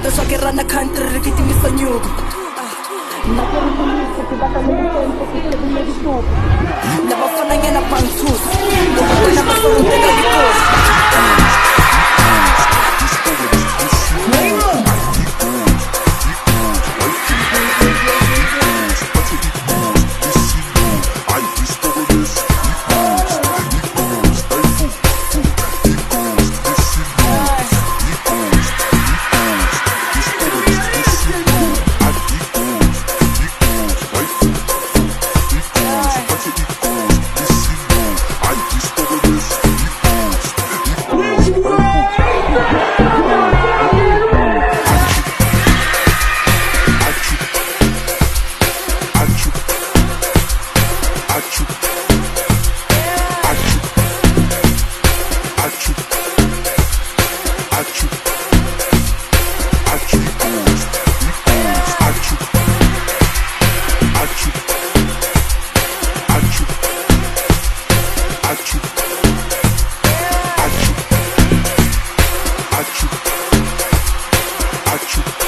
importa só guerra na country que te me sonho Naquele polícia que bata no tempo Achoo. Achoo. Achoo.